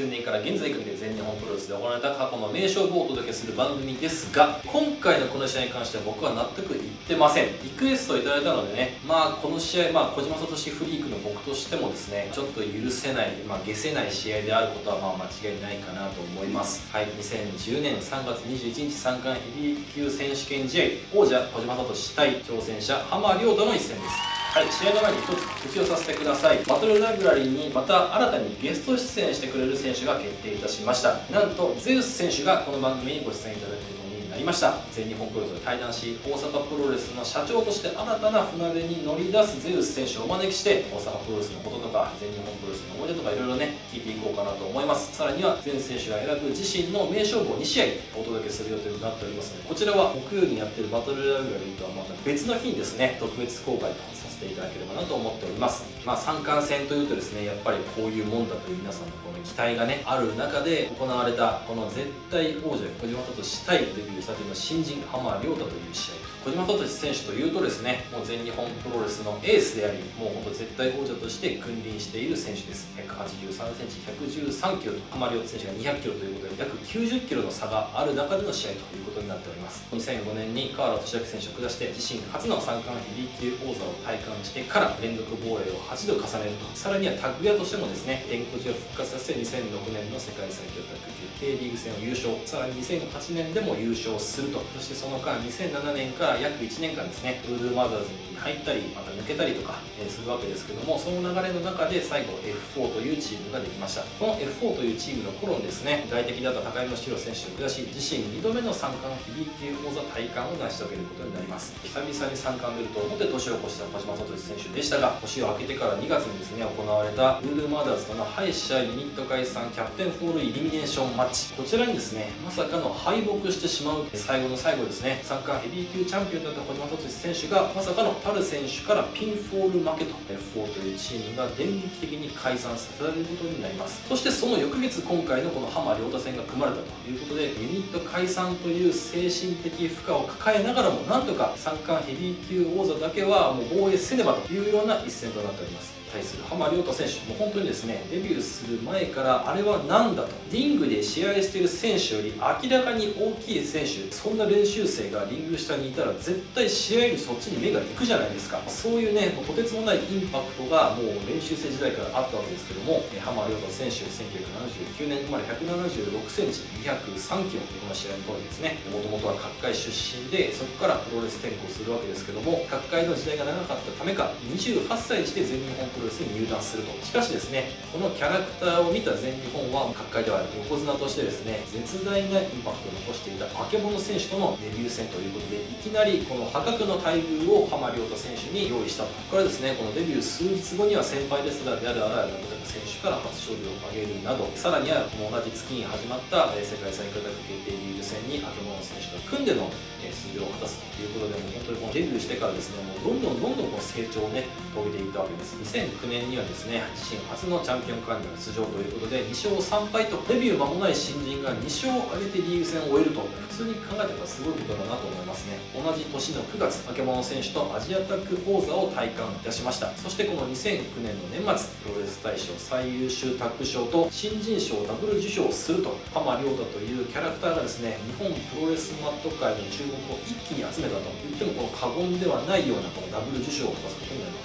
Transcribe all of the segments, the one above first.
2000年から現在にかけて全日本プロレスで行われた過去の名勝負をお届けする番組ですが今回のこの試合に関しては僕は納得いってません。リクエストをいただいたのでねまあこの試合まあ小島聡フリークの僕としてもですねちょっと許せないまあ消せない試合であることはまあ間違いないかなと思います。はい。2010年3月21日三冠ヘビー級選手権試合王者小島聡対挑戦者浜亮太の一戦です。はい、試合の前に一つ告知をさせてください。バトルライブラリーにまた新たにゲスト出演してくれる選手が決定いたしました。なんとゼウス選手がこの番組にご出演いただくことになりました。全日本プロレスを対談し大阪プロレスの社長として新たな船出に乗り出すゼウス選手をお招きして大阪プロレスのこととか全日本プロレスの思い出とかいろいろね聞いていこうかなと思います。さらには全選手が選ぶ自身の名勝負を2試合お届けする予定となっておりますのでこちらは木曜にやってるバトルライブラリーとはまた別の日にですね特別公開と。させていただければなと思っております。まあ三冠戦というとですねやっぱりこういうもんだという皆さんのこの期待がねある中で行われたこの絶対王者小島聡対デビューしたというの新人浜亮太という試合。小島聡選手というとですねもう全日本プロレスのエースでありもう本当絶対王者として君臨している選手です。1 8 3センチ113キロと浜亮太選手が200キロということで約90キロの差がある中での試合ということになっております。2005年に川田利明選手を下して自身初の三冠ヘビー級王座を戴冠してから連続防衛を8度重ねると。さらにはタッグ屋としてもですね天コジを復活させ2006年の世界最強タッグ級 K リーグ戦を優勝。さらに2008年でも優勝すると。そしてその間2007年から約1年間ですねウーマザーズに入ったりまた抜けたりとか、え、するわけですけどもその流れの中で最後 F4 というチームができました。この F4 というチームの頃にですね外敵だった高山善廣選手を下し自身2度目の三冠ヘビー級王座戴冠を成し遂げることになります。久々に三冠ベルトを持って年を越した小島聡選手でしたが年を明けてから2月にですね行われたウーマザーズとの敗者ユニット解散キャプテンフォールイリミネーションマッチ。こちらにですねまさかの敗北してしまう最後の最後ですね三冠ヘビー級チャンピオンだった小島聡選手がまさかのパル選手からピンフォール負けと F4 というチームが電撃的に解散させられることになります。そしてその翌月今回のこの浜亮太戦が組まれたということでユニット解散という精神的負荷を抱えながらもなんとか三冠ヘビー級王座だけはもう防衛せねばというような一戦となっております。対する浜亮太選手もう本当にですねデビューする前からあれは何だとリングで試合している選手より明らかに大きい選手そんな練習生がリング下にいたら絶対試合よりそっちに目が行くじゃないですか。そういうねもうとてつもないインパクトがもう練習生時代からあったわけですけども浜亮太選手1979年生まれ176センチ203キロこの試合の通りですね。もともとは角界出身でそこからプロレス転向するわけですけども角界の時代が長かったためか28歳にして全日本プロレスに入団すると。しかしですねこのキャラクターを見た全日本は各界では横綱としてですね絶大なインパクトを残していた化け物選手とのデビュー戦ということでいきなりこの破格の待遇を浜亮太選手に用意したと。これですねこのデビュー数日後には先輩レスラーである荒井信選手から初勝利を挙げるなどさらには同じ月に始まった世界最強タッグ決定リーグ戦に化け物選手と組んでの出場を果たすということでもう本当にこのデビューしてからですねもうどんどんどんどんこの成長をね遂げていったわけです。2009年にはですね自身初のチャンピオンカーニバル出場ということで2勝3敗とデビュー間もない新人が2勝を挙げてリーグ戦を終えると普通に考えてたらすごいことだなと思いますね同じ年の9月化け物選手とアジアタック王座を体感いたしましたそしてこの2009年の年末プロレス大賞最優秀タッグ賞と新人賞をダブル受賞すると浜亮太というキャラクターがですね日本プロレスマット界の注目を一気に集めたと言ってもこの過言ではないようなこのダブル受賞を果たすことになるわけです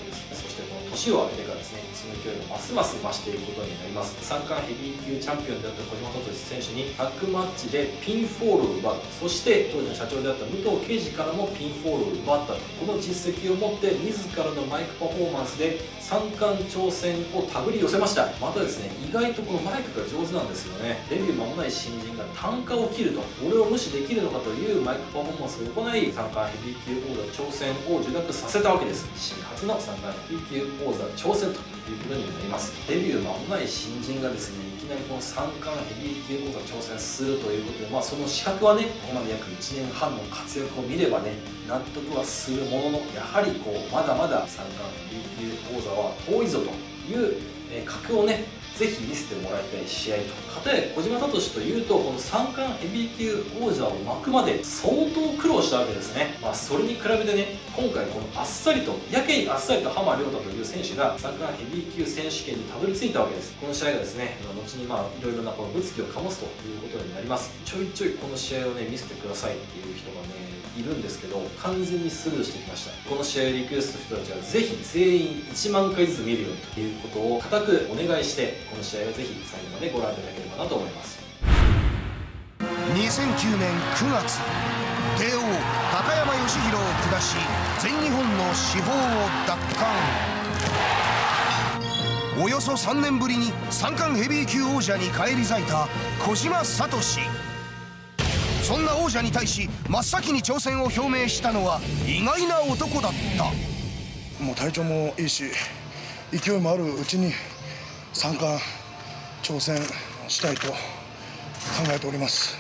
年を明けてからですねその勢いがますます増していくことになります。三冠ヘビー級チャンピオンであった小島聡選手にタッグマッチでピンフォールを奪うそして当時の社長であった武藤敬司からもピンフォールを奪ったこの実績を持って自らのマイクパフォーマンスで三冠挑戦を手繰り寄せました。またですね意外とこのマイクが上手なんですよね。デビュー間もない新人が啖呵を切ると俺を無視できるのかというマイクパフォーマンスを行い三冠ヘビー級王座挑戦を受諾させたわけです。自身初の三冠ヘビー級王座挑戦ということになります。デビュー間もない新人がですねきなりこの三冠ヘビー級王座挑戦するということでまあその資格はねここまで約1年半の活躍を見ればね納得はするもののやはりこうまだまだ三冠ヘビー級王座は遠いぞという、え格をねぜひ見せてもらいたい試合とかたや小島聡というとこの三冠ヘビー級王者を巻くまで相当苦労したわけですね、まあ、それに比べてね今回このあっさりとやけにあっさりと浜亮太という選手が三冠ヘビー級選手権にたどり着いたわけです。この試合がですね後にまあいろいろなこの物議を醸すということになります。ちょいちょいこの試合をね見せてくださいっていう人がねいるんですけど完全にスルーしてきました。この試合をリクエストした人たちはぜひ全員1万回ずつ見るようにということを固くお願いしてこの試合をぜひ最後までご覧いただければなと思います。2009年9月帝王高山義弘を下し全日本の司法を奪還。およそ3年ぶりに三冠ヘビー級王者に返り咲いた小島聡そんな王者に対し真っ先に挑戦を表明したのは意外な男だった。もう体調もいいし勢いもあるうちに三冠挑戦したいと考えております。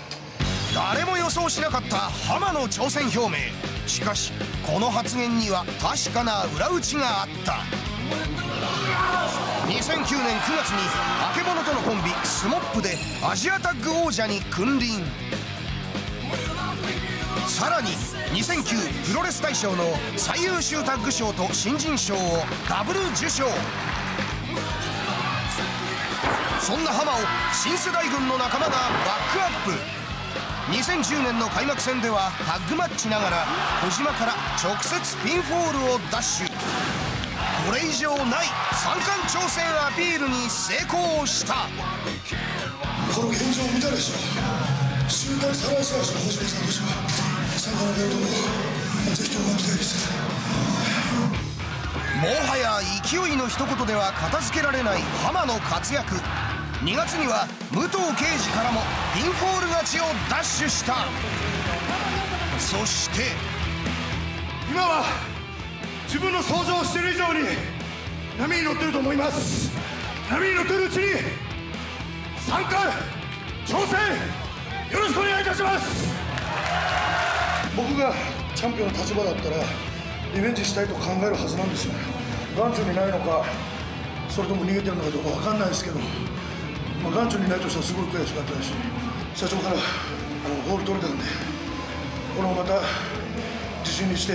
誰も予想しなかった浜の挑戦表明。しかしこの発言には確かな裏打ちがあった。2009年9月にあけぼのとのコンビスモップでアジアタッグ王者に君臨さらに2009プロレス大賞の最優秀タッグ賞と新人賞をダブル受賞。そんな浜を新世代軍の仲間がバックアップ。2010年の開幕戦ではタッグマッチながら小島から直接ピンフォールをダッシュ。これ以上ない三冠挑戦アピールに成功した。この現状を見たでしょ週刊サラサーシの星野さんとしては三冠のベルトもぜひとも巻きたいですもはや勢いの一言では片付けられない浜の活躍。2月には武藤敬司からもピンフォール勝ちをダッシュした。そして今は自分の想像をしている以上に波に乗ってると思います。波に乗ってるうちに3回挑戦よろしくお願いいたします。僕がチャンピオンの立場だったらリベンジしたいと考えるはずなんですよ。眼中にないのかそれとも逃げてるのかどうか分かんないですけど、まあ、眼中にないとしたらすごい悔しかったし社長からあのホール取れたんでこれをまた自信にして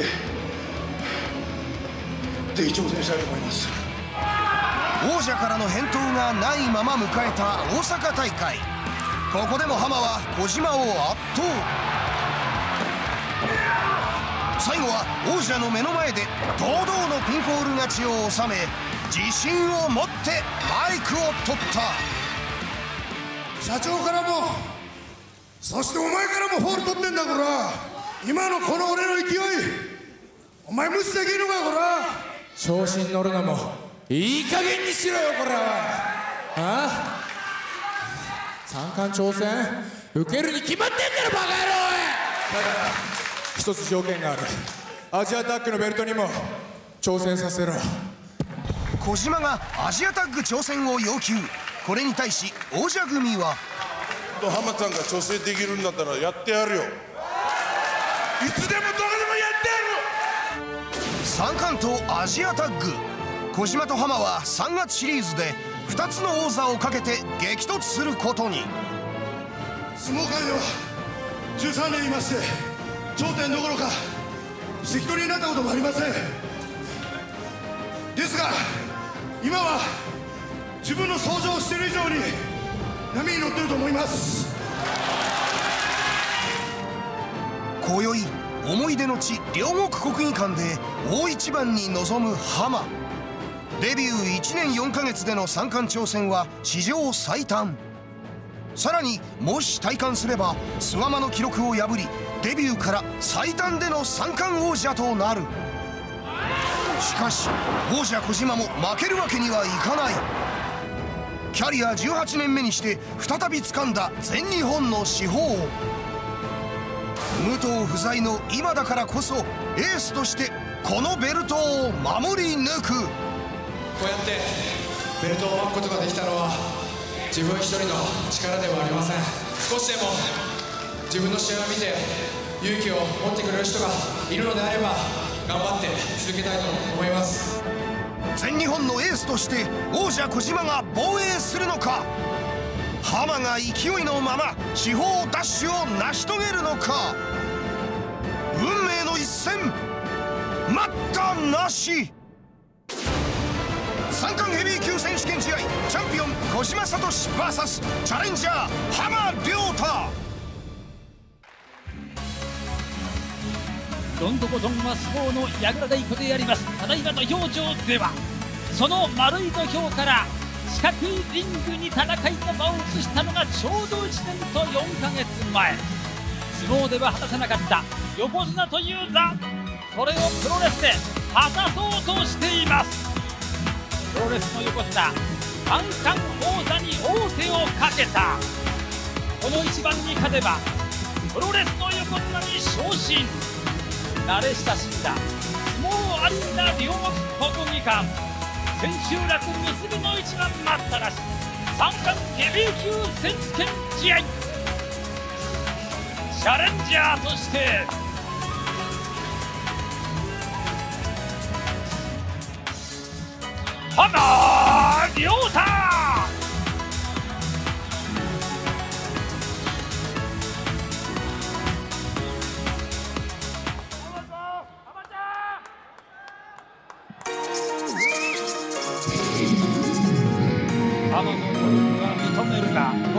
ぜひ挑戦したいと思います。王者からの返答がないまま迎えた大阪大会。ここでも浜は小島を圧倒。最後は王者の目の前で堂々のピンフォール勝ちを収め自信を持ってマイクを取った。社長からもそしてお前からもフォール取ってんだこら。今のこの俺の勢いお前無視できるのかこら。調子に乗るのもいい加減にしろよこれはああ。三冠挑戦受けるに決まってんだろバカ野郎おい。一つ条件がある。アジアタッグのベルトにも挑戦させろ。小島がアジアタッグ挑戦を要求。これに対し王者組は浜ちゃんが調整できるんだったらやってやるよ。いつでもどこでもやってやる三冠とアジアタッグ。小島と浜は3月シリーズで2つの王座をかけて激突することに。相撲界では13年いまして頂点どころか関取になったこともありません。ですが今は自分の想像をしている以上に波に乗ってると思います。今宵思い出の地両国国技館で大一番に臨む浜。デビュー1年4ヶ月での三冠挑戦は史上最短。さらにもし体感すれば諏訪間の記録を破りデビューから最短での三冠王者となる。しかし王者小島も負けるわけにはいかない。キャリア18年目にして再び掴んだ全日本の司法武藤不在の今だからこそエースとしてこのベルトを守り抜く。こうやってベルトを巻くことができたのは自分一人の力ではありません。少しでも自分の試合を見て勇気を持ってくれる人がいるのであれば頑張って続けたいと思います。全日本のエースとして王者小島が防衛するのか？浜が勢いのまま四方ダッシュを成し遂げるのか？運命の一戦待ったなし。三冠ヘビー級選手権試合チャンピオン小島聡 VS チャレンジャー浜亮太。どんどこどんは相撲の櫓太鼓であります。ただいまの表情ではその丸い土俵から四角いリングに戦いの場を移したのがちょうど1年と4ヶ月前。相撲では果たせなかった横綱という座。それをプロレスで果たそうとしています。プロレスの横綱三冠王座に王手をかけた。この一番に勝てばプロレスの横綱に昇進。慣れ親しんだ相撲ありな両国国技館。千秋楽結びの一番待ったなし三冠ヘビー級選手権試合。チャレンジャーとして。浜亮太。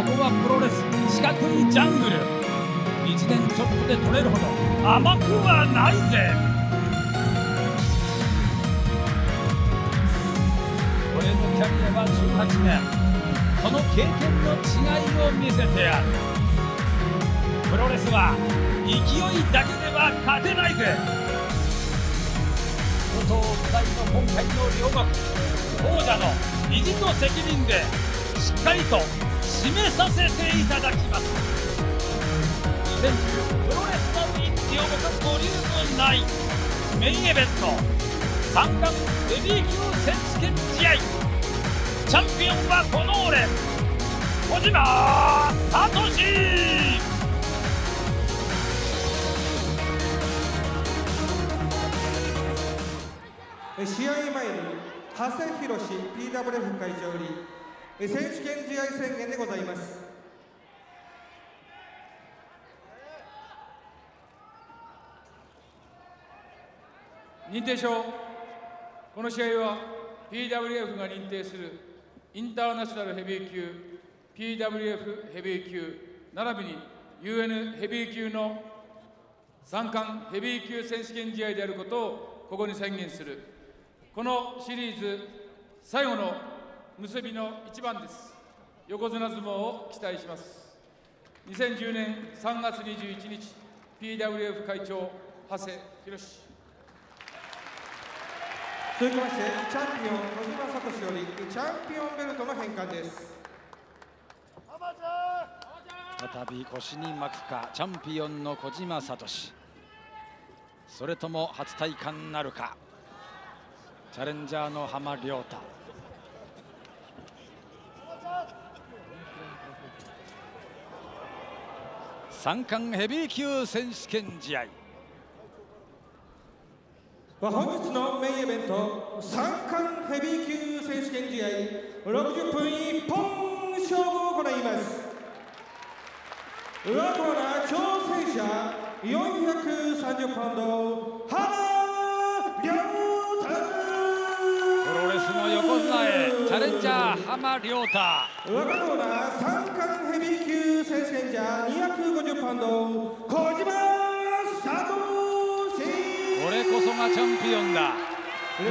ここはプロレス四角いジャングル。1年ちょっとで取れるほど。甘くはないぜ。俺のキャリアは18年。その経験の違いを見せてやる。プロレスは勢いだけでは勝てないぜ。元無題の今回の両国王者の意地と責任でしっかりと締めさせていただきます。2010プロレスの日両国ボリューム9メインイベント三冠ヘビー級選手権試合。チャンピオンはこの俺小島聡。試合前に長谷博 PWF 会長より選手権試合宣言でございます。認定証。この試合は PWF が認定するインターナショナルヘビー級 PWF ヘビー級並びに UN ヘビー級の三冠ヘビー級選手権試合であることをここに宣言する。このシリーズ最後の結びの一番です。横綱相撲を期待します。2010年3月21日 PWF 会長長谷博続きましてチャンピオン小島聡よりチャンピオンベルトの返還です。再び腰に巻くかチャンピオンの小島聡。それとも初体感なるか。チャレンジャーの浜亮太三冠ヘビー級選手権試合。本日のメインイベント三冠ヘビー級選手権試合60分一本勝負を行います。上コーナー挑戦者430パウンド原スの横綱へチャレンジャー浜亮太。上コーナー三冠ヘビー級選手権者250パウンド小島聡これこそがチャンピオンだ。チ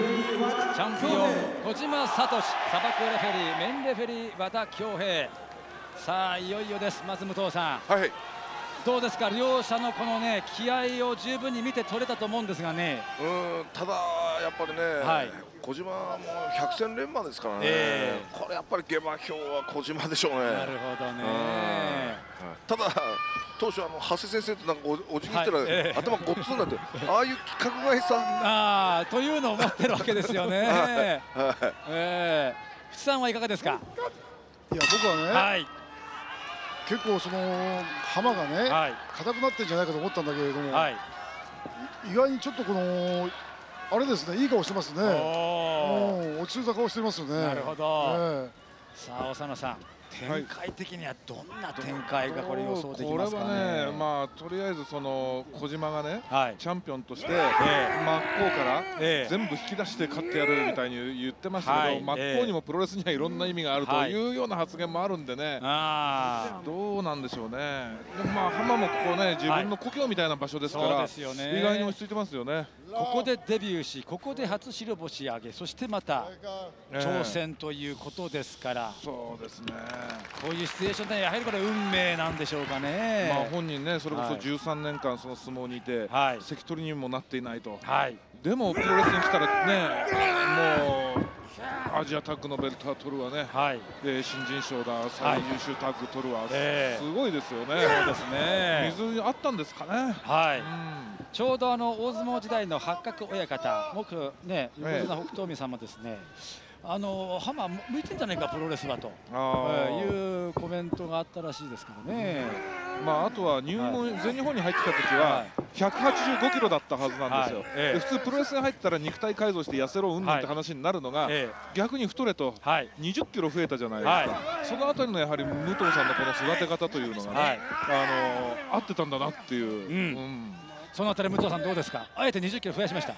ャンピオン小島聡砂漠レフェリーメンレフェリー和田恭平。さあいよいよです松武藤さん。はいどうですか両者のこのね気合を十分に見て取れたと思うんですがね。うんただやっぱりね、はい。小島も百戦錬磨ですからね、えこれやっぱり下馬評は小島でしょうね。なるほどね。ただ当初あの長谷先生となんかおお辞儀ったら、はい。ええ。頭ごっつんなってああいう規格外さああというのを待ってるわけですよね、はい。はい。ええ。福さんはいかがですか？いや僕はね、はい結構その浜がねはい。硬くなってんじゃないかと思ったんだけれども、はい。意外にちょっとこのあれですねいい顔してますね。おうん落ち着いた顔してますよね。なるほど。え。さあ長野さん展開的にはどんな展開がこれ予想できこれますかはねね、まあ、とりあえずその小島がね、はい。チャンピオンとして、え真っ向からええ。全部引き出して勝ってやるみたいに言ってましたけど、はい。真っ向にもプロレスにはいろんな意味があるとはい。いうような発言もあるんでね、あどうなんでしょうね、まあ浜もここね、自分の故郷みたいな場所ですから、意外に落ち着いてますよね。ここでデビューしここで初白星上げそしてまた挑戦ということですから、そうですね。こういうシチュエーションでやはりこれ運命なんでしょうかね。まあ、本人ね、それこそはい。13年間その相撲にいて、関取にもなっていないと、はい、でもプロレスに来たらね、もうアジアタッグのベルトは取るわね、で新人賞だ、最優秀タッグ取るわ、ええ。すごいですよね、そうですね。水あったんですかね。はい、ちょうどあの大相撲時代の八角親方、僕ね、横綱北東海さんもですね、あの浜向いてんじゃないかプロレスはと、えーいうコメントがあったらしいですからね。まあ、あとは入門、全日本に入ってきた時は185キロだったはずなんですよ、はい。え普通プロレスに入ったら肉体改造して痩せろうんぬんって話になるのが、逆に太れと20キロ増えたじゃないですか、はい。そのあたりのやはり武藤さんのこの育て方というのがね、はい。あの合ってたんだなっていう。うん。そのあたり武藤さんどうですか？あえて20キロ増やしました。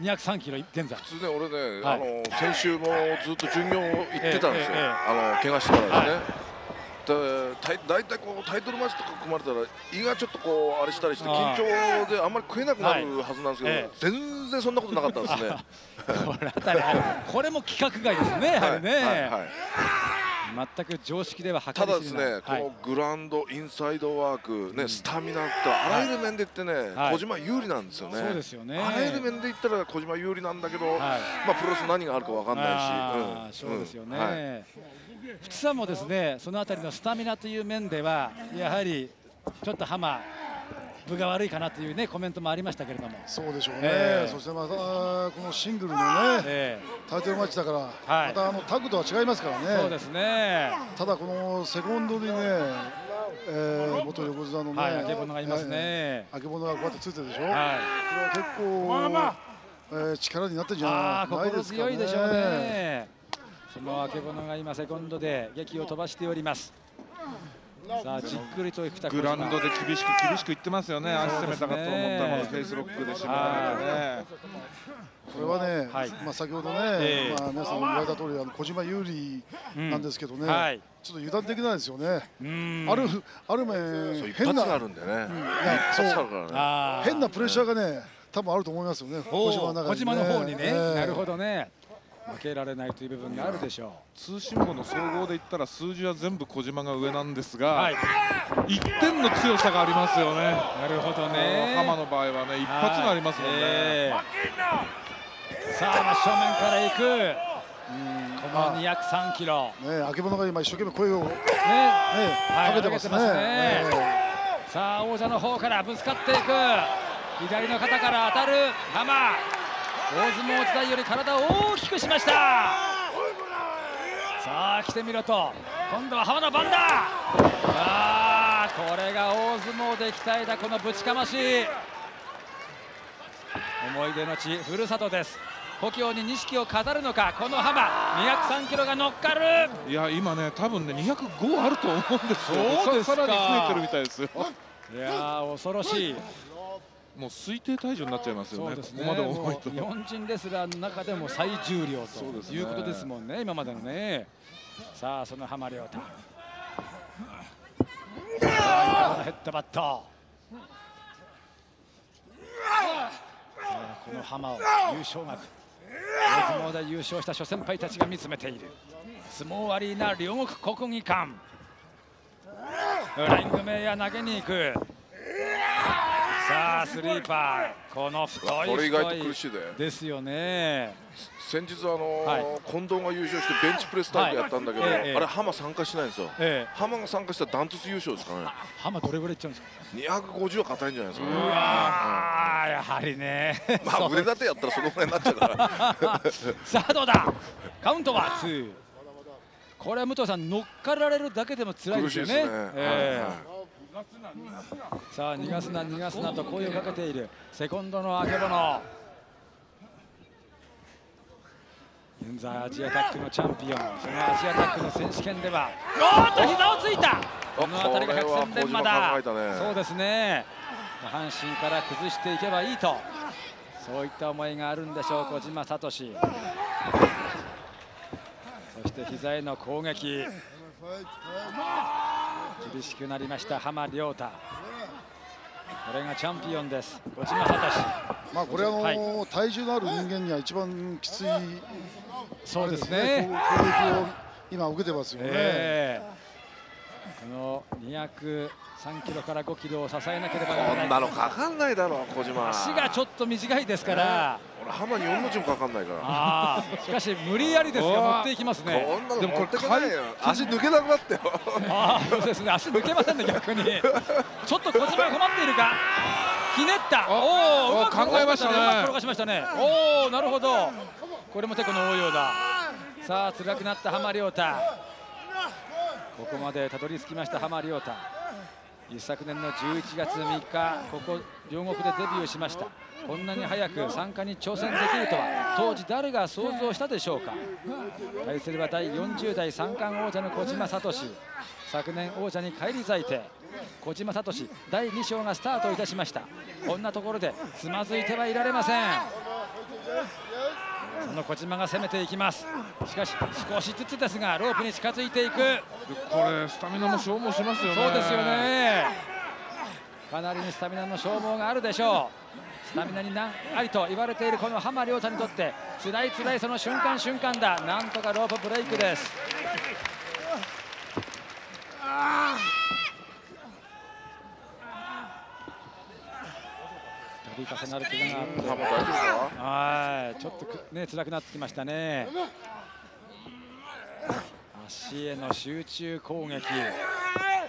203キロ現在。普通ね、俺ね、はい。あの先週もずっと巡業行ってたんですよ、ええええあの怪我してからですね。大体こうタイトルマッチとか組まれたら胃がちょっとこうあれしたりして緊張であんまり食えなくなるはずなんですけど、はい。え全然そんなことなかったですね。これも規格外ですね。やはりね。はいはい。全く常識では計たり知れない。だですね、このグラウンド、インサイドワーク、ね、スタミナってあらゆる面で言ってね、はい。小島有利なんですよね。そうですよね。あらゆる面で言ったら小島有利なんだけど、まあプロレス何があるかわかんないし、うん。そうですよね、うんはい福さんもですねそのあたりのスタミナという面ではやはりちょっと浜分が悪いかなというねコメントもありましたけれども。そうでしょうね、ええ。そしてまたこのシングルのね、タイトルマッチだから、はい。またあのタッグとは違いますからね、そうですね。ただこのセコンドにね、えー、元横綱のね、はいあけぼのがいますね。えーあけぼのがこうやってついてるでしょ、はい。これは結構、えー力になってるんじゃああ心ないですかね。強いでしょうねそのあけぼのが今セコンドで撃を飛ばしております。さあじっくりといくたグラウンドで厳しく厳しくいってますよね、足攻めたかと思ったら、このフェイスロックで締められてね。これはね、まあ先ほどね、ええ。まあ皆さん言われた通りあの小島有利なんですけどね、うん。はい。ちょっと油断できないですよね。ん。あるある面そう一発があるんだよね。いや一発あるからね。あー。変なプレッシャーがね、多分あると思いますよね。お小島の中に、ね。小島の方にね、ええ。なるほどね負けられないという部分があるでしょ通信簿の総合で言ったら数字は全部小島が上なんですが、はい。1点の強さがありますよね。なるほどね。浜の場合はね、一発がありますもんね。えうさあ真正面から行く。この203キロ。ね、あけぼのが今一生懸命声をね、ねかけてますね。ね。さあ王者の方からぶつかっていく。左の肩から当たる。浜大相撲時代より体を大きくしました。さあ来てみろと。今度は浜の番だ。あーこれが大相撲で鍛えたこのぶちかまし。思い出の地ふるさとです。故郷に錦を飾るのかこの浜203キロが乗っかる。いや今ね多分ね205あると思うんですよ。そうですか。ささらに増えてるみたいですよ。いやー恐ろしいもう推定体重になっちゃいますよね。ね。ここまで重いと。日本人レスラーの中でも最重量ということですもんね。今までのね。さあその浜亮太ヘッドバット。この浜を優勝額大相撲で優勝した諸先輩たちが見つめている。相撲アリーナ両国国技館。ライングメや投げに行くさあスリーパー。この太いこれ意外と太苦しいで。ですよね。先日あのーはい。近藤が優勝してベンチプレスタイプやったんだけど、はい。ええあれ浜参加しないんですよ、え浜が参加したらダントツ優勝ですかね。浜どれぐらいいっちゃうんですか？250は硬いんじゃないですかね。うわーやはりね。まあ腕立てやったらそのぐらいになっちゃうから。さあどうだ？カウントは2これは武藤さん乗っかられるだけでも辛いですよね。苦しいですね。ええ。はいさあ逃がすな逃がすなと声をかけている。セコンドのあけぼの。現在アジアタックのチャンピオン。そのアジアタックの選手権では。おっと膝をついた。この辺りが百戦錬磨だ。そうですね。下半身から崩していけばいいと。そういった思いがあるんでしょう小島聡。そして膝への攻撃厳しくなりました浜亮太。これがチャンピオンです。小島聡。まあこれあの、はい。体重のある人間には一番きついそうですね。あれこう攻撃を今受けてますよね。ええこの203キロから5キロを支えなければならない。こんなのかかんないだろ小島。足がちょっと短いですから、俺浜に4の字もかかんないから。しかし無理やりですが持っていきますね。こんなの持ってかないよ。足抜けなくなったよ。ああそうですね。足抜けませんね逆に。ちょっと小島が困っているか。ひねった。おおお考えましたね。うまく転がしましたね。おおなるほど。これもテコの応用だ。さあ辛くなった浜亮太ここまでたどり着きました浜亮太。一昨年の11月3日ここ両国でデビューしました。こんなに早く参加に挑戦できるとは当時誰が想像したでしょうか。対するは第40代三冠王者の小島聡昨年王者に返り咲いて小島聡第2章がスタートいたしました。こんなところでつまずいてはいられません。その小島が攻めていきます。しかし少しずつですがロープに近づいていく。これスタミナも消耗しますよね。そうですよね。かなりにスタミナの消耗があるでしょう。スタミナに難ありと言われているこの浜亮太にとって辛い辛いその瞬間瞬間だ。なんとかロープブレイクです度重なる怪我があって。はいちょっとくね辛くなってきましたね。足への集中攻撃。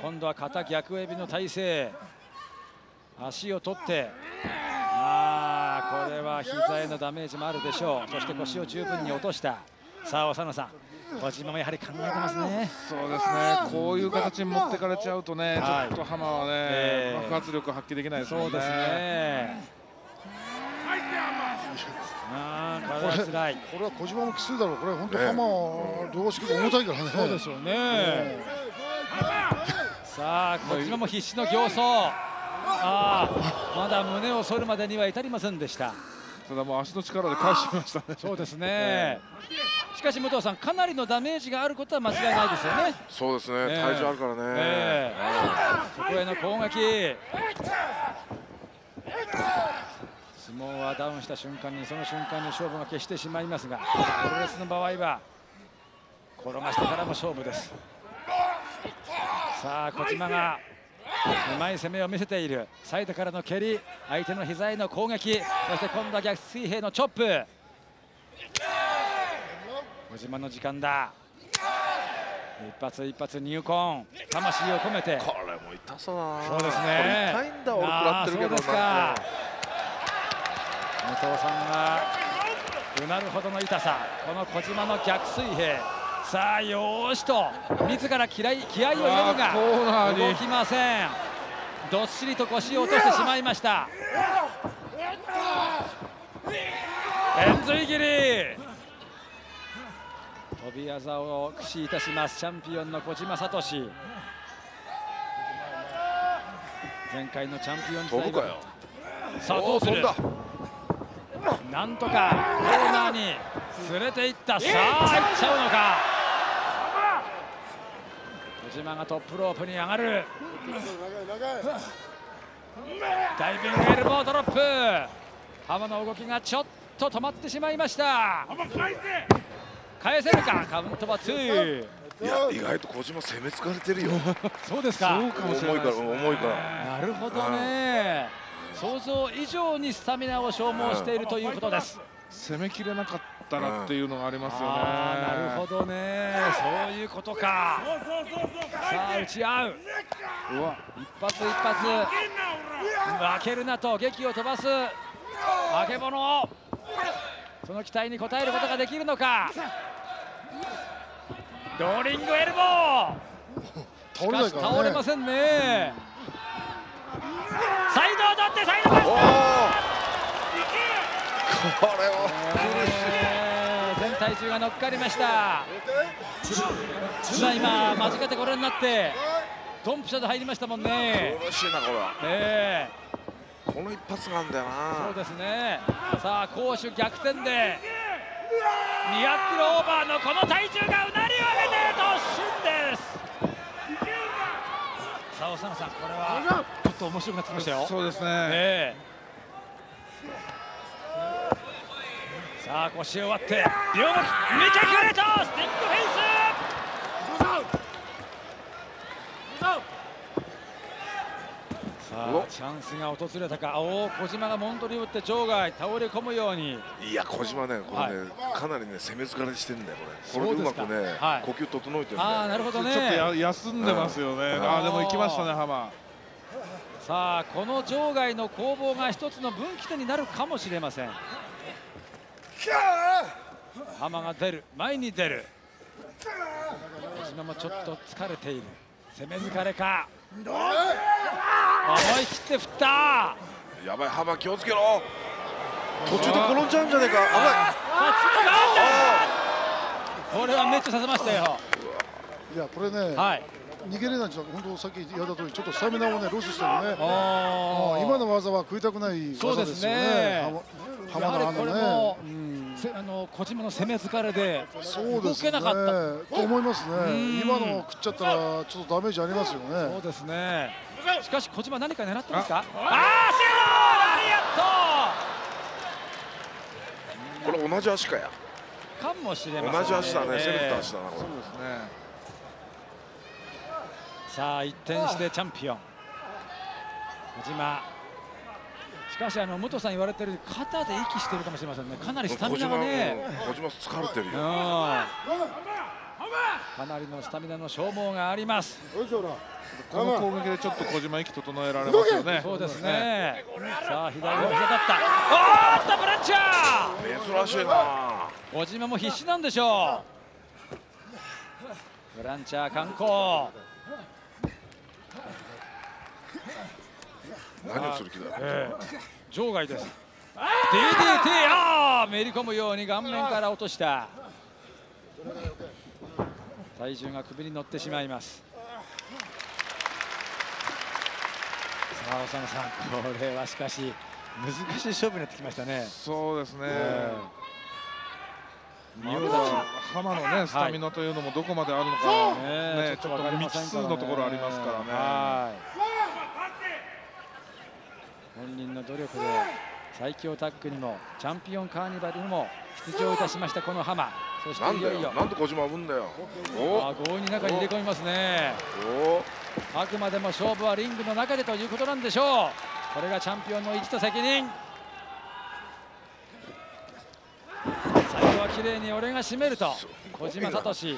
今度は肩逆エビの体勢。足を取って。あーこれは膝へのダメージもあるでしょう。そして腰を十分に落とした。さあ長野さん。小島もやはり考えてますね。そうですね。こういう形に持ってかれちゃうとね、はい。ちょっと浜はね、ええ爆発力発揮できないですね。そうですねあー体が辛いこれは小島もきついだろう。これ本当浜は両足重たいからね。そうですよね。さあ小島も必死の形相ああまだ胸を反るまでには至りませんでした。ただもう足の力で返してきましたね。そうですね、しかし武藤さんかなりのダメージがあることは間違いないですよね。そうですね、ええ。体重あるからね、ええ。そこへの攻撃相撲はダウンした瞬間にその瞬間に勝負が決してしまいますがプロレスの場合は転がしてからも勝負です。さあ小島がうまい攻めを見せている。サイドからの蹴り相手の膝への攻撃そして今度は逆水平のチョップ。小島の時間だ。一発一発入魂魂を込めて。これも痛そうだな。そうですね。痛いんだ俺食らってるけどあーそうですか武藤さんがうなるほどの痛さこの小島の逆水平。さあよーしと自ら気合い気合を入れるが動きません。どっしりと腰を落としてしまいました。円髄切り。飛び技を駆使いたしますチャンピオンの小島聡。前回のチャンピオン時代飛ぶかよ。さあどうする？おー飛んだなんとかコーナーに連れていった。さあ行っちゃうのか。小島がトップロープに上がる。ダイビングエルボードロップ。浜の動きがちょっと止まってしまいました。返せるか？カウントは2いや意外と小島攻め疲れてるよ。そうですか。そうかもしれないですね。重いから重いから。なるほどね想像以上にスタミナを消耗しているということです。攻めきれなかったらっていうのがありますよね。なるほどね。そういうことか。さあ打ち合う。うわ。一発一発。負けるなと劇を飛ばす。あけぼのその期待に応えることができるのか。ローリングエルボー。し。かし倒れませんねサイドを取ってサイドバス。これをえー前体重が乗っかりました。さあ今間近でご覧になってドンピシャで入りましたもんね。恐ろしいなこれは。え。この一発なんだよな。そうですね。さあ攻守逆転で200キロオーバーのこの体重がうなりを上げて突進です。さあ長野さんこれはと面白くなってきましたよ。そうですね、ええ。さあ腰を割って両国見てくれとスティックフェイス。さあチャンスが訪れたか。おお小島がモントリを打って場外。倒れ込むように。いや小島ねこれね、かなりね攻め疲れしてるんだよこれ。これでうまくね、はい、呼吸整えてるんだよ。ああなるほどね。ちょっとや休んでますよね、うん、ああでも行きましたね浜さあこの場外の攻防が一つの分岐点になるかもしれません。浜が出る前に出る。小島もちょっと疲れている。攻め疲れか。思い切って振った。やばい浜気をつけろ。途中で転んじゃうんじゃねえか。危ない。これはめっちゃさせましたよ。いやこれね、はい、逃げれないんですよ。本当さっき言われた通りちょっとスタミナをねロスしてるね。今の技は食いたくない技ですよね。浜のあのね、うんあの小島の攻め疲れで動けなかった、ね、と思いますね。今の食っちゃったらちょっとダメージありますよね。そうですね。しかし小島何か狙ってますか？ああシェロこれ同じ足かや。かもしれません、ね、同じ足だね、えー、攻めた足だなこれ。そうですねさあ一転してチャンピオン。小島。しかしあの武藤さん言われてる肩で息してるかもしれませんね。かなりスタミナがね。小島疲れてるよ。かなりのスタミナの消耗があります。この攻撃でちょっと小島息整えられますよね。そうですね。さあ左の膝だった。おっとブランチャー。珍しいな。小島も必死なんでしょう。ブランチャー観光何をする気だ、えー、場外です。DDT ああめり込むように顔面から落とした。体重が首に乗ってしまいます。さあ長野さんこれはしかし難しい勝負になってきましたね。そうですね、えー、浜のねスタミナというのもどこまであるのかね、ねちょっと未知数のところありますからね。はい本人の努力で最強タッグにもチャンピオンカーニバルにも出場いたしましたこの浜。そしていよいよ。なんで小島危んだよ。あ強引に中に入れ込みますね。あくまでも勝負はリングの中でということなんでしょう。これがチャンピオンの意地と責任。最後は綺麗に俺が締めると。小島聡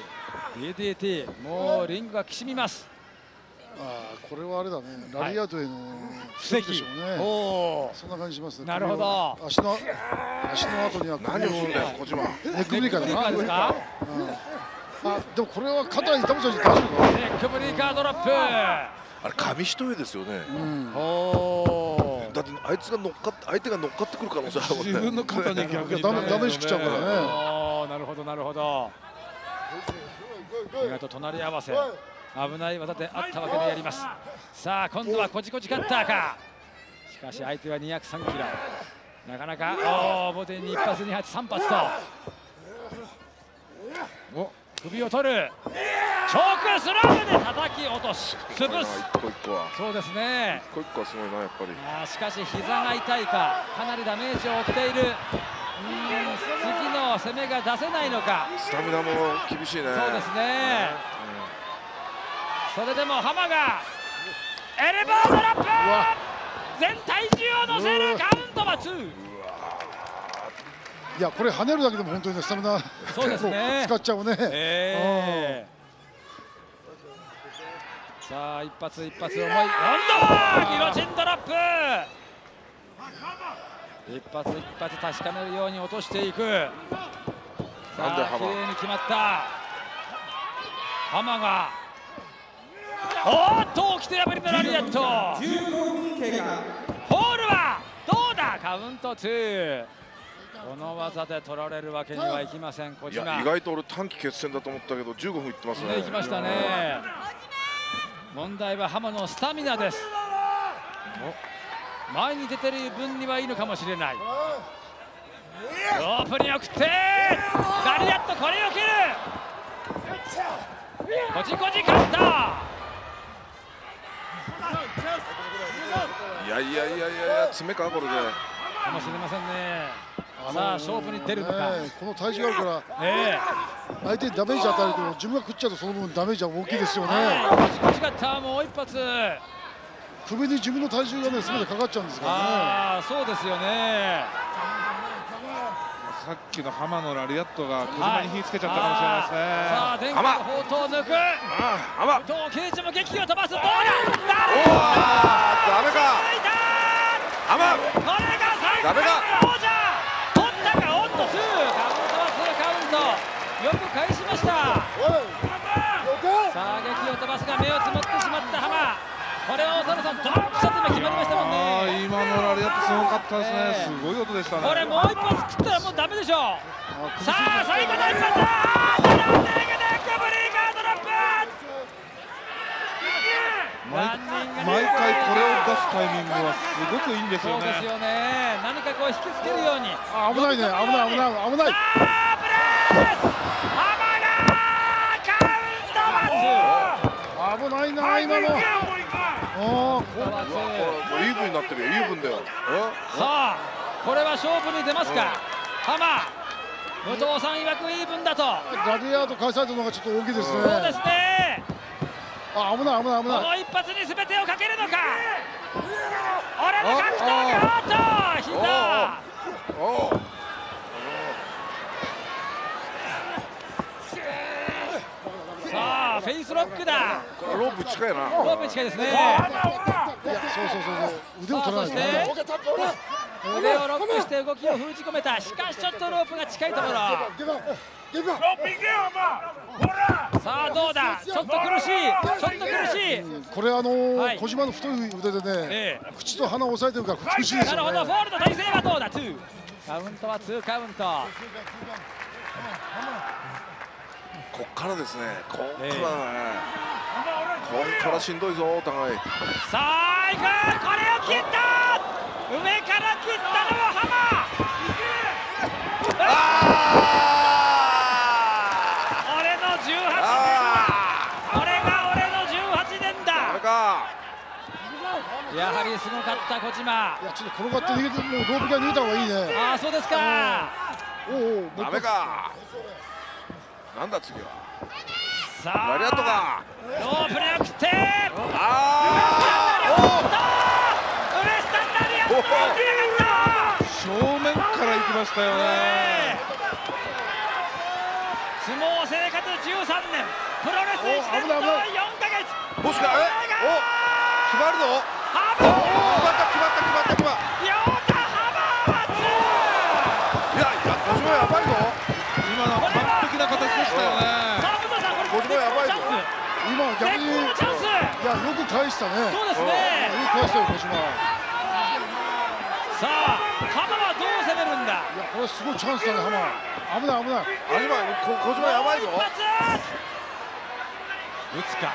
DDT もうリングがきしみますあこれはあれだね。ラリアートへの布石でしょうね、はい、そんな感じしますなるほど。足の足の後には何をするんだよ小島。ネックブリーカーだな。ですか、うん、あでもこれは肩痛めちゃう大丈夫かネックブリーカードロップ。あれ紙一重ですよね、うん、おだってあいつが乗っかって相手が乗っかってくる可能性あるもんね。自分の肩に 逆に。ダメダメちゃうからね。なるほどなるほど。意外と隣り合わせ危ない技であったわけでやります。さあ今度はこじこじカッターか。しかし相手は203キロ。なかなかおおボディに1発2発3発と。お首を取る。チョークスラムで叩き落とし潰す。一個一個は。そうですね。一個一個はすごいなやっぱり。あしかし膝が痛いかかなりダメージを負っている。うん次の攻めが出せないのか。スタミナも厳しいね。そうですね、うんそれでも浜がエレバードラップ全体重を乗せるカウントは2いやこれ跳ねるだけでも本当にねスタミナそうですね。使っちゃうね、えー、さあ一発一発重い今度はギロチンドラップ。一発一発確かめるように落としていく。さあ綺麗に決まった。浜がおっと起きて破りのラリアット。ホールはどうだ？カウント2この技で取られるわけにはいきません小い島。や意外と俺短期決戦だと思ったけど15分いってますね。ね行きましたね。問題は浜のスタミナです。お前に出てる分にはいいのかもしれない。ロープに送ってガリアットこれを切る。こじこじカウンタいやいやいやいやいや爪かこれで。ーかもしれませんね。さあ勝負に出るのか、ねこの体重があるから、え相手にダメージ与えると自分が食っちゃうとその分ダメージは大きいですよね、はい、こじこじカッターもう一発。首に自分の体重がね全てかかっちゃうんですからね。ああそうですよねさっきの浜のラリアットが小島に火つけちゃったかもしれないですね、さあ電気の砲塔を抜く。浜。どう刑事も激を飛ばすどうだダメか。浜。これが最ダメか王者。取ったかおっと2カウントは2カウント。よく返しました。さあ激を飛ばすが目をつむってしまった浜。これを長野さんドンピシャって今決まりましたもんあねー今のラリアットすごかったですね、すごい音でしたね。これもう一発食ったらもうダメでしょう。さあ最後の一発毎回これを出すタイミングはすごくいいんですよね。そうですよね。何かこう引きつけるように。あ危ないね危ない危ない危ない。危ないな今のあこれイーブンになってるよイーブンだよ。さあこれは勝負に出ますか？浜武藤さん曰くイーブンだと。ラリアード返されたのがちょっと大きいですね。そうですね。あ危ない危ない危こない。の一発に全てをかけるのか？俺の格闘技おっと膝おおさあフェイスロックだ。ロープ近いな。ロープ近いですね。いやそうそうそうそう。腕を取らないと腕をロックして動きを封じ込めた。しかしちょっとロープが近いところ。さあどうだ？ちょっと苦しい。ちょっと苦しい。これあのーはい。小島の太い腕でね、口と鼻を押さえてるから苦しいですよね。なるほど。フォールの体勢はどうだ？2カウントは2カウントこっからですね。こっからだね。こっからしんどいぞお互い。さあいくこれを切った。上から切ったのは浜。俺の18年だ。これが俺の18年だやはりすごかった小島。いやちょっと転がって逃げてもうロープが逃げた方がいいね。ああそうですか。おおおダメかなんだ次は。さあラリアットか。ロープに送って正面から行きましたよね相撲生活13年プロレス1年と4ヶ月もしかえお決まるぞおまった決まった決まった決まったいやいや小島やばいぞ今の完璧な形でしたよね小島やばいぞ今逆にいやよく返したね。そうですね。よく返したよ小島さあ浜はどう攻めるんだ？いやこれすごいチャンスだね浜危ない危ない。あ今こ小島やばいぞ打つか。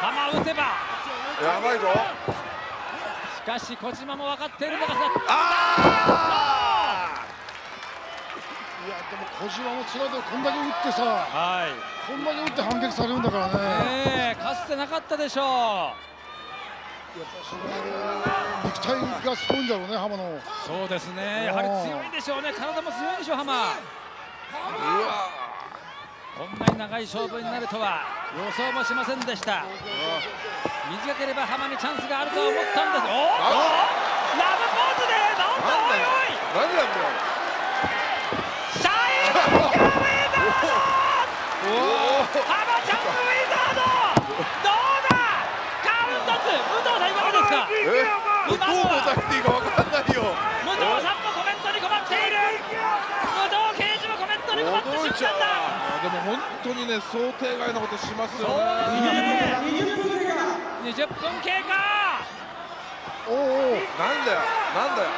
浜打てば。やばいぞ。しかし小島も分かっているのかいやでも小島もつらいでこんだけ打ってさはい。こんだけ打って反撃されるんだからね。ねえかつてなかったでしょ肉体がすごいんだろうね浜野。うそうですね。やはり強いでしょうね。体も強いでしょう浜。こんなに長い勝負になるとは予想もしませんでした。短ければ浜にチャンスがあるとは思ったんです。おおラブポーズでなんだおいおい。何なんだよシャインカウェイダード浜ちゃんウェイダードどうだカウント2武藤さんいかがですかえどう答えていいか分かんないよ武藤さんもコメントに困っている武藤刑事もコメントに困ってしまったんだでも本当にね想定外のことしますよねですね20分経過おおなんだよなんだよ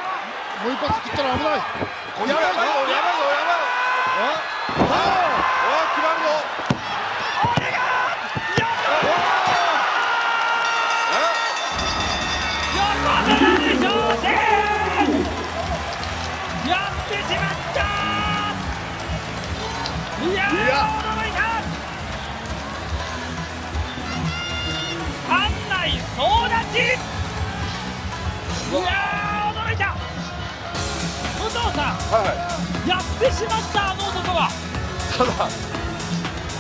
もう一発切ったら危ないやばいぞやばいぞやばいぞおお決まるぞいやー驚いた。武藤さん、やってしまったあの男は。ただ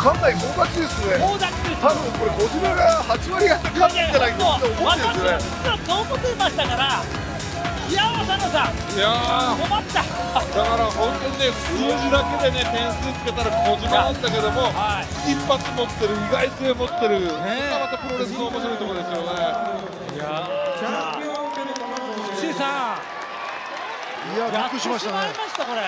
館内総立ちですね。総立ちです。多分これ小島が8割方勝つんじゃないかって思ってるんですよね。私はそう思ってましたからいやー浅野さんいやー困った。だから本当にね数字だけでね点数つけたら小島なんだけども、一発持ってる意外性持ってる、そこがまたプロレスの面白いところですよねいやチャンピオンベルトの C さんいやびっくりしましたね。やってしまいましたこれ。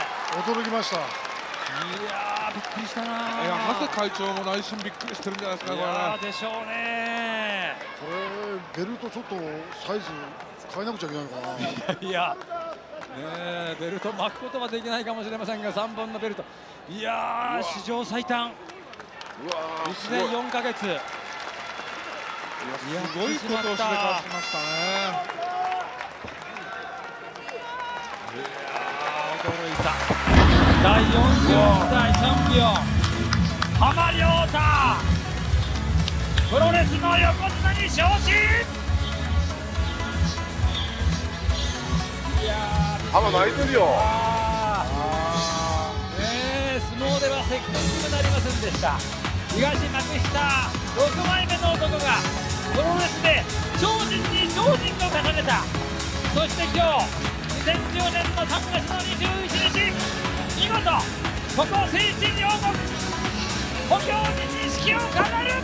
驚きました。いやーびっくりしたないや長谷会長も内心びっくりしてるんじゃないですかこれ。でしょうね。これベルトちょっとサイズ変えなくちゃいけないのかな。いや、ねえ、ベルト巻くことはできないかもしれませんが3本のベルト。いやー史上最短。1年4ヶ月。いやすごいことをして勝ちましたね驚いた第42代チャンピオン浜亮太プロレスの横綱に昇進いや浜泣いてるよ。ねえ相撲では積点にもなりませんでした。東幕下6枚目の男がプロレスで超人に超人を重ねた。そして今日2010年の3月の21日見事ここ聖地両国故郷に錦を飾る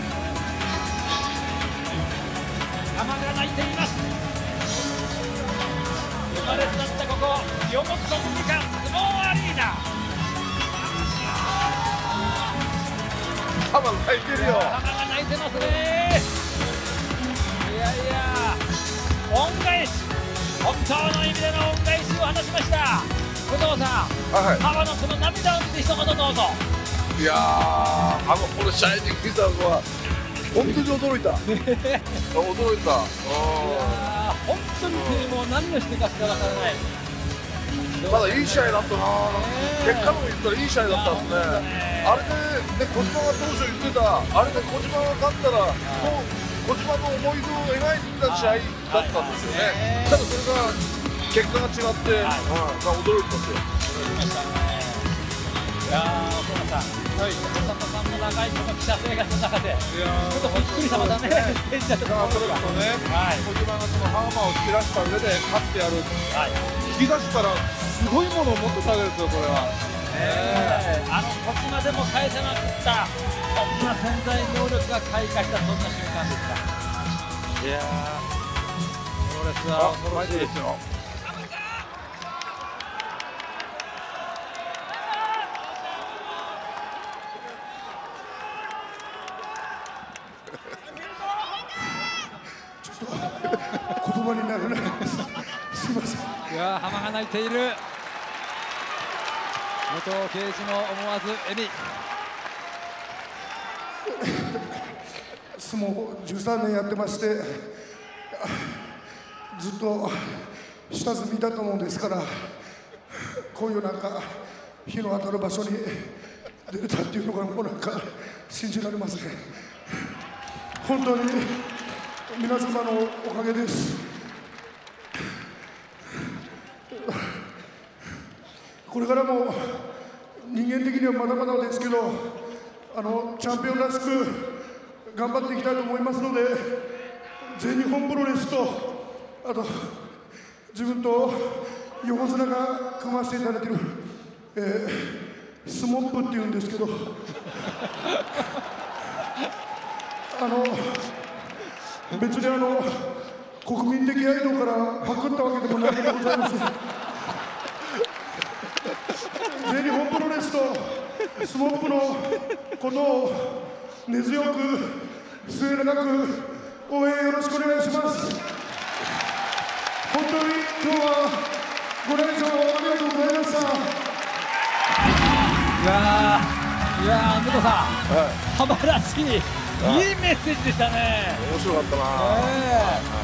浜が泣いています生まれ育ったここ両国国技館相撲アリーナ浜泣いてるよ浜が泣いてますねいやいや恩返し。本当の意味での恩返しを果たしました。工藤さん、はい浜のその涙を見て一言どうぞ。いやーあのこのシャイニングウィザードは本当に驚いた。驚いた。本当にもう何をしてかしかわからない。ただいい試合だったな。結果論言ったらいい試合だったんですね。あれで、ね、小島が当初言ってたあれで小島が勝ったらもう小島の思い出を描いてた試合だったんですよねただそれが結果が違って、うんまあ驚いてますよいやー、岡田さん、はい、岡田さんの長いこの記者生活の中で、ちょっとびっくり様だね、演者とかそれこそね、小島がそのハーマーを切らした上で勝ってやる、引き出したらすごいものを持ってたわけですよ、これは。えーあの小島でも返せなかった、そんな潜在能力が開花した、そんな瞬間でした。いやー、プロレスは恐ろしいですよ。言葉にならないですすいませんいやー浜が泣いている武藤敬司も思わず笑み。相撲13年やってましてずっと下積みだったもんですからこういうなんか日の当たる場所に出れたっていうのがもうなんか信じられません。本当に皆様のおかげです。これからも人間的にはまだまだですけどあのチャンピオンらしく頑張っていきたいと思いますので全日本プロレスとあと自分と横綱が組ませていただいてる、えー、スモップっていうんですけど あの別にあの国民的アイドルからパクったわけでも何でございませスとスモップのことを根強く末永く応援よろしくお願いします。本当に今日はご来場ありがとうございました。いやいや武藤さん、はい、浜らしいいいメッセージでしたね。面白かったな、え。ー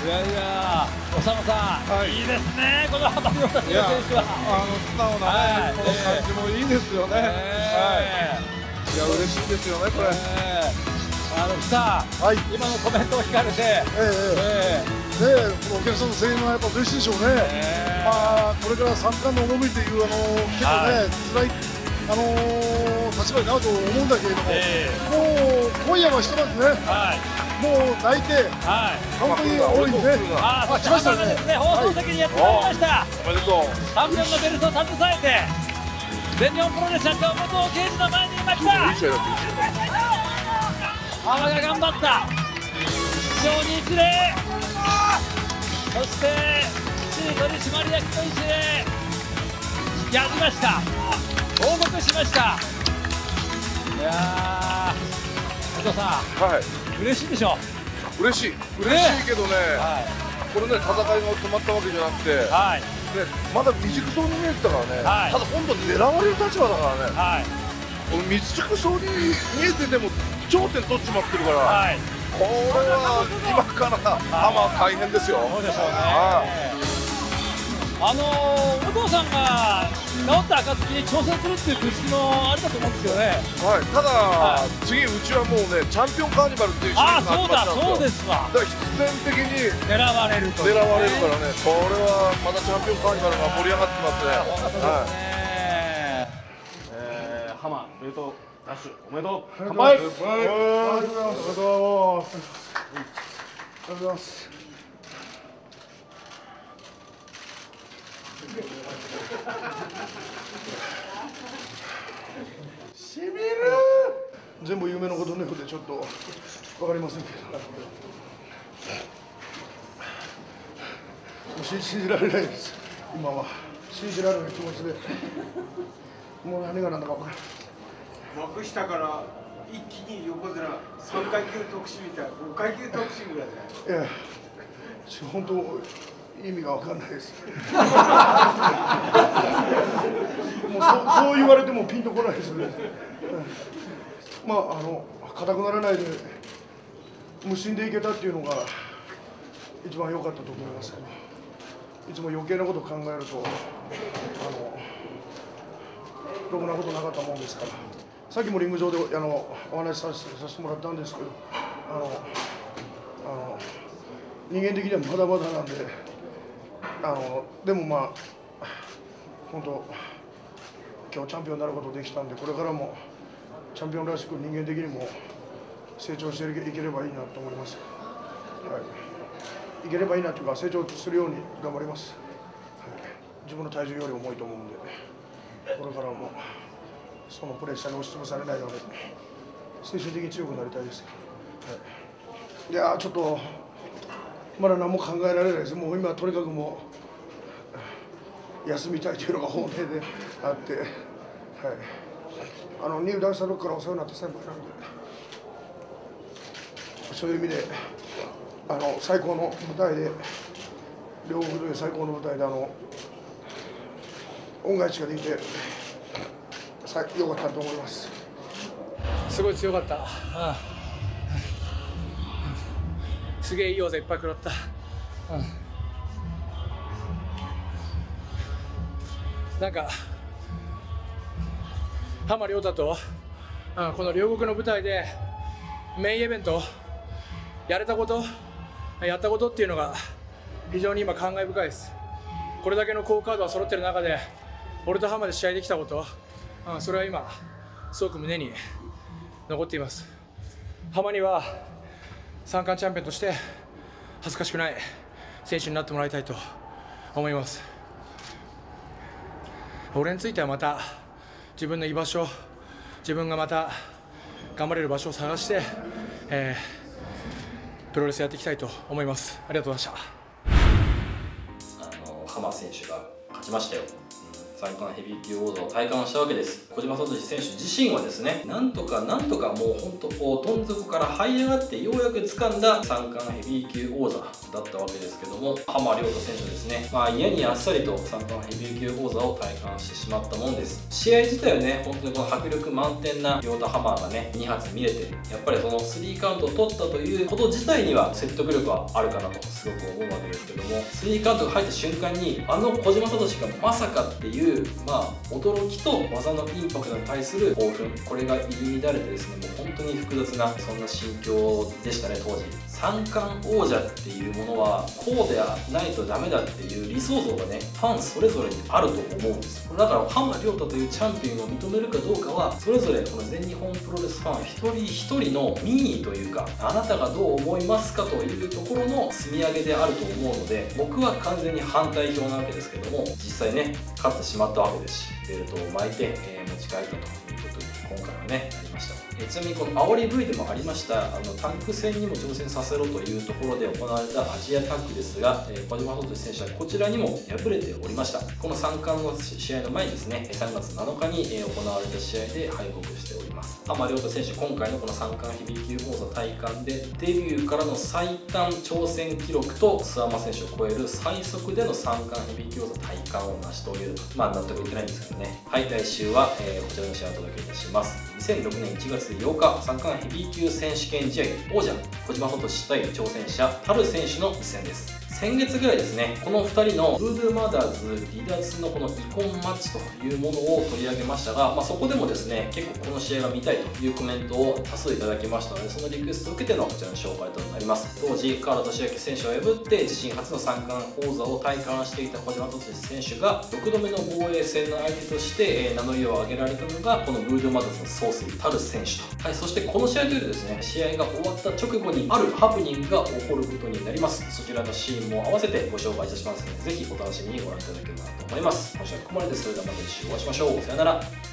いやいや、おさまさん、い、いですね、この浜良太選手は。あの素直なね、この感じもいいですよね。はい。いや嬉しいですよねこれ。あのさあ、今のコメントを聞かれて、ええねこのお客さんの声援はやっぱ嬉しいでしょうね。まあこれから三冠の重みというあの結構ね、辛いあの立場になると思うんだけれども、もう今夜はひとまずね、もう泣いて、本当に多いね。あ、あ来ましたね。ですね、放送席にやってまいりました。おめでとうチャンピオンのベルトを携えて、全日本プロレス社長元刑事の前にいました。いい試合だった浜が頑張った。非常に一礼。そして、チー取締役と一礼。やりました。報告しました。いやー、伊藤さん。はい嬉しいでしょ。嬉しい。嬉しいけどね、これね戦いが止まったわけじゃなくて、ね、まだ未熟そうに見えてたからね、ただ今度狙われる立場だからね、この未熟そうに見えてても頂点取っちまってるから、これは今から浜大変ですよ。そうでしょうね。はいあのー、武藤さんが治った暁に挑戦するっていう図式もあれだと思うんですよね。はい、ただ、次うちはもうねチャンピオンカーニバルっていうシリーズが始まったんですよ。そうですわ。だから必然的に狙われると狙われるからね。これはまたチャンピオンカーニバルが盛り上がってますね。はい。えー、浜ベルトダッシュおめでとう。乾乾杯杯ありがとうございます。ありがとうございます。しみる全部夢のことねでちょっと。わかりませんけど。信信じられないです。今は。信じられない気持ちで。もう何が何だか分からない幕下から一気に横綱。3階級特殊みたいな。5階級特殊ぐらいじゃないいや、ち本当意味がわかんないです。もうそそう言われてもピンとこないですね。うんまああの硬くならないで無心でいけたっていうのが一番良かったと思いますけど、いつも余計なこと考えるとあのろくなことなかったもんですから。さっきもリング上であのお話しさせさせてもらったんですけど、あのあの人間的にはまだまだなんで、あのでもまあ本当今日チャンピオンになることできたんで、これからもチャンピオンらしく人間的にも成長していければいいなと思います。はい、いければいいなというか成長するように頑張ります。はい、自分の体重より重いと思うんで、これからも。そのプレッシャーに押しつぶされないように精神的に強くなりたいです、はい、いやーちょっとまだ何も考えられないですもう今とにかくもう休みたいというのが本音であって、はい、あのニューダンサーロックからお世話になった先輩なんでそういう意味であの最高の舞台で両国で最高の舞台であの恩返しができてさ良かったと思います。すごい強かった。すげえいい技いっぱい食らった。なんか浜亮太とあこの両国の舞台でメインイベントやれたことやったことっていうのが非常に今感慨深いです。これだけの好カードが揃ってる中で俺と浜で試合できたことあそれは今すごく胸に残っています。浜には三冠チャンピオンとして恥ずかしくない選手になってもらいたいと思います。俺についてはまた自分の居場所自分がまた頑張れる場所を探して、えー、プロレスやっていきたいと思います。ありがとうございました。あの浜選手が勝ちましたよ、三冠ヘビー級王座を体感したわけです。小島聡選手自身はですねなんとかなんとかもうほんとこうどん底から這い上がってようやく掴んだ三冠ヘビー級王座だったわけですけども浜亮太選手ですね。まあ嫌にあっさりと三冠ヘビー級王座を体感してしまったもんです。試合自体はね本当にこの迫力満点な亮太ハマーがね2発見れてやっぱりその3カウントを取ったということ自体には説得力はあるかなとすごく思うわけですけども3カウントが入った瞬間にあの小島聡がまさかっていうまあ驚きと技のインパクトに対する興奮これが入り乱れてですねもう本当に複雑なそんな心境でしたね当時。三冠王者っていうものはこうではないとダメだっていう理想像がねファンそれぞれにあると思うんですだから浜亮太というチャンピオンを認めるかどうかはそれぞれこの全日本プロレスファン一人一人の民意というかあなたがどう思いますかというところの積み上げであると思うので僕は完全に反対票なわけですけども実際ね勝ってしまったわけですしベルトを巻いて、えー、持ち帰ったということで今回はねました。えちなみにこの煽り V でもありましたあのタッグ戦にも挑戦させろというところで行われたアジアタッグですが、えー、小島聡選手はこちらにも敗れておりました。この3冠の試合の前にですね3月7日に、行われた試合で敗北しております。浜亮太選手今回のこの3冠ヘビー級王座体感でデビューからの最短挑戦記録と諏訪間選手を超える最速での3冠ヘビー級王座体感を成し遂げるまあ納得いってないんですけどね。はい来週は、えー、こちらの試合をお届けいたします。2006年1月8日三冠ヘビー級選手権試合王者小島聡対挑戦者タル選手の一戦です。先月ぐらいですねこの2人のブードゥーマザーズ離脱のこの遺婚マッチというものを取り上げましたが、まあ、そこでもですね結構この試合が見たいというコメントを多数いただきましたのでそのリクエストを受けてのこちらの紹介となります。当時河原俊明選手を破って自身初の三冠王座を体感していた小島聡選手が6度目の防衛戦の相手として名乗りを上げられたのがこのブードゥーマザーズの総帥タル選手と、はい、そしてこの試合というとですね試合が終わった直後にあるハプニングが起こることになります。そちらのシーンも合わせてご紹介いたしますのでぜひお楽しみにご覧いただければと思います。今週はここまでです。それではまた次週お会いしましょう。さよなら。